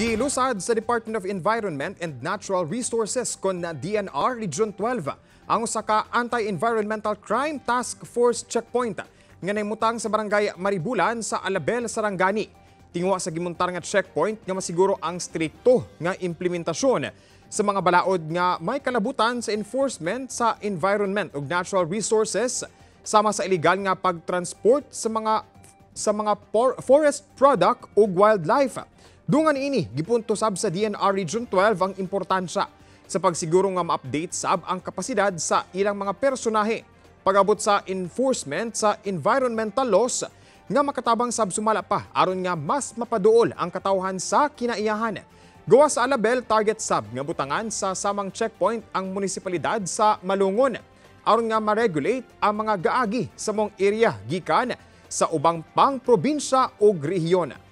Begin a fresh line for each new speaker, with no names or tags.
Gilusad sa Department of Environment and Natural Resources kon na DNR Region 12 ang usa ka Anti-Environmental Crime Task Force Checkpoint nga naimutang sa barangay Maribulan sa Alabel, Sarangani. Tingwa sa gimuntar nga checkpoint nga masiguro ang strikto nga implementasyon sa mga balaod nga may kalabutan sa enforcement sa environment ug natural resources sama sa illegal nga pagtransport sa mga sa mga forest product ug wildlife. Dungan ini, gipunto sab sa DNR Region 12 ang importansya sa pagsiguro nga ma-update sab ang kapasidad sa ilang mga personahe pagabot sa enforcement sa environmental laws nga makatabang sab sumala pa aron nga mas mapaduol ang katawhan sa kinaiyahan. Gawa sa Alabel, target sab nga butangan sa samang checkpoint ang munisipalidad sa Malungon aron nga ma-regulate ang mga gaagi sa mong area gikan sa ubang pang probinsya o rehiyon.